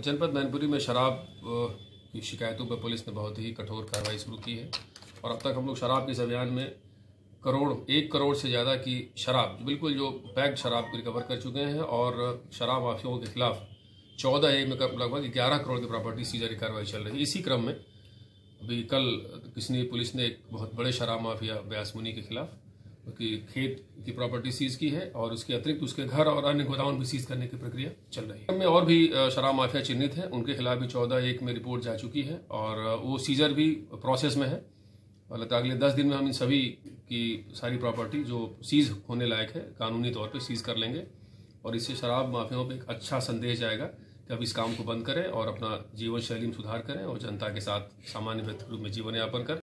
जनपद मैनपुरी में शराब की शिकायतों पर पुलिस ने बहुत ही कठोर कार्रवाई शुरू की है और अब तक हम लोग शराब के इस अभियान में करोड़, एक करोड़ से ज़्यादा की शराब, बिल्कुल जो पैक्ड शराब रिकवर कर चुके हैं और शराब माफियाओं के खिलाफ चौदह एक में लगभग ग्यारह करोड़ की प्रॉपर्टी सीजर कार्रवाई चल रही है। इसी क्रम में अभी कल किसने पुलिस ने एक बहुत बड़े शराब माफिया ब्यास मुनि के खिलाफ उसकी खेत की प्रॉपर्टी सीज की है और उसके अतिरिक्त उसके घर और अन्य गोदाम भी सीज करने की प्रक्रिया चल रही है। और भी शराब माफिया चिन्हित है। उनके खिलाफ भी चौदह एक में रिपोर्ट जा चुकी है और वो सीजर भी प्रोसेस में है। और अगले दस दिन में हम इन सभी की सारी प्रॉपर्टी जो सीज होने लायक है, कानूनी तौर पर सीज कर लेंगे और इससे शराब माफियाओं पर एक अच्छा संदेश जाएगा कि अब इस काम को बंद करें और अपना जीवन शैली में सुधार करें और जनता के साथ सामान्य व्यक्ति रूप में जीवन यापन करें।